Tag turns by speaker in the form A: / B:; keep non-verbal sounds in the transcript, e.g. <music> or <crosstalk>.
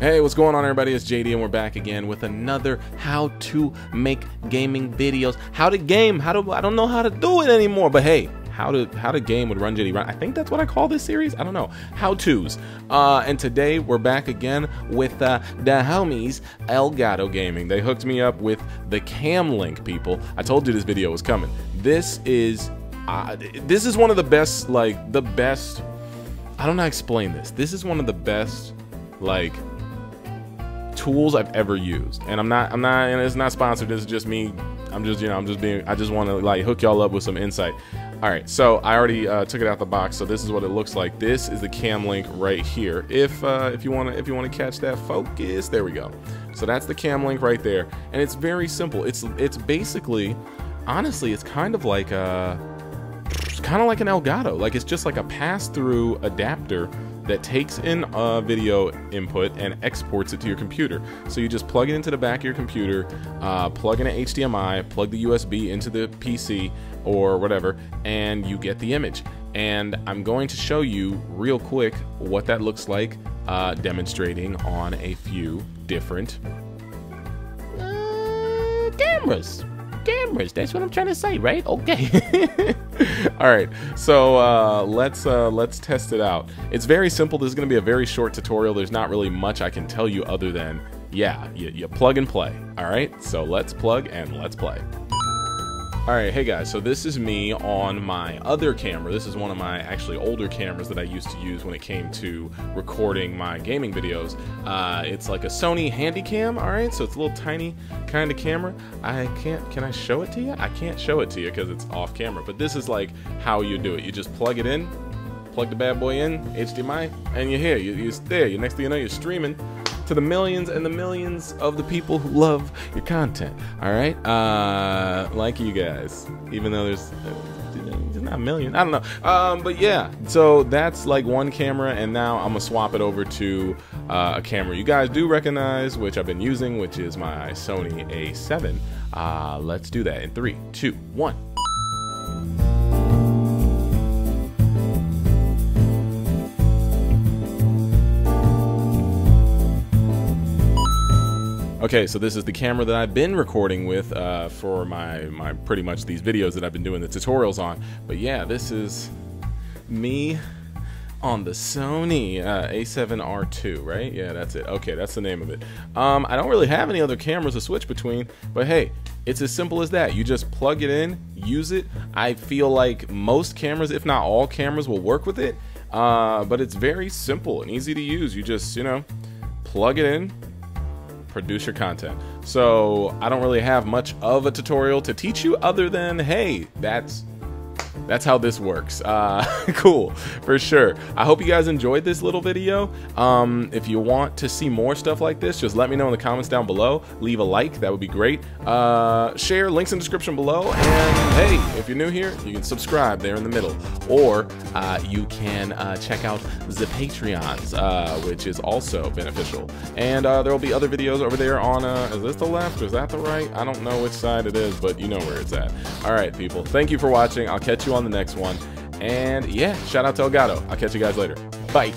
A: Hey, what's going on everybody? It's JD and we're back again with another how to make gaming videos. How to game, how to I don't know how to do it anymore, but hey, how to how to game with Run JD Run. I think that's what I call this series. I don't know. How to's. Uh, and today we're back again with uh, the homies Elgato Gaming. They hooked me up with the Cam Link people. I told you this video was coming. This is uh, this is one of the best like the best. I don't know how to explain this. This is one of the best like tools I've ever used. And I'm not I'm not and it's not sponsored. This is just me. I'm just, you know, I'm just being I just want to like hook y'all up with some insight. All right, so I already uh, took it out the box, so this is what it looks like. This is the cam link right here. If uh, if you want to if you want to catch that focus, there we go. So that's the cam link right there, and it's very simple. It's it's basically, honestly, it's kind of like a, it's kind of like an Elgato. Like it's just like a pass through adapter that takes in a video input and exports it to your computer. So you just plug it into the back of your computer, uh, plug in an HDMI, plug the USB into the PC or whatever, and you get the image. And I'm going to show you real quick what that looks like, uh, demonstrating on a few different uh, cameras cameras. That's what I'm trying to say, right? Okay. <laughs> All right. So uh, let's uh, let's test it out. It's very simple. This is going to be a very short tutorial. There's not really much I can tell you other than yeah, you, you plug and play. All right. So let's plug and let's play. Alright, hey guys, so this is me on my other camera. This is one of my actually older cameras that I used to use when it came to recording my gaming videos. Uh, it's like a Sony Handycam, alright, so it's a little tiny kind of camera. I can't, can I show it to you? I can't show it to you because it's off camera, but this is like how you do it. You just plug it in, plug the bad boy in, HDMI, and you're here. You, you're there. You're, next thing you know, you're streaming to the millions and the millions of the people who love your content. All right, uh, like you guys, even though there's. Uh, not a million. I don't know. Um, but yeah, so that's like one camera, and now I'm gonna swap it over to uh, a camera you guys do recognize, which I've been using, which is my Sony A7. Uh, let's do that in three, two, one. Okay, so this is the camera that I've been recording with uh, for my, my pretty much these videos that I've been doing the tutorials on. But yeah, this is me on the Sony uh, A7R2, right? Yeah, that's it. Okay, that's the name of it. Um, I don't really have any other cameras to switch between, but hey, it's as simple as that. You just plug it in, use it. I feel like most cameras, if not all cameras, will work with it. Uh, but it's very simple and easy to use. You just, you know, plug it in, produce your content. So I don't really have much of a tutorial to teach you other than, hey, that's that's how this works. Uh, <laughs> cool, for sure. I hope you guys enjoyed this little video. Um, if you want to see more stuff like this, just let me know in the comments down below. Leave a like, that would be great. Uh, share, links in description below. And hey, if you're new here, you can subscribe there in the middle. Or uh, you can uh, check out the Patreons, uh, which is also beneficial. And uh, there will be other videos over there on, is this the left or is that the right? I don't know which side it is, but you know where it's at. All right, people. Thank you for watching. I'll catch you on the next one. And yeah, shout out to Elgato. I'll catch you guys later. Bye.